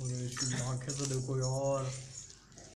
我这去，妈开始流狗血了。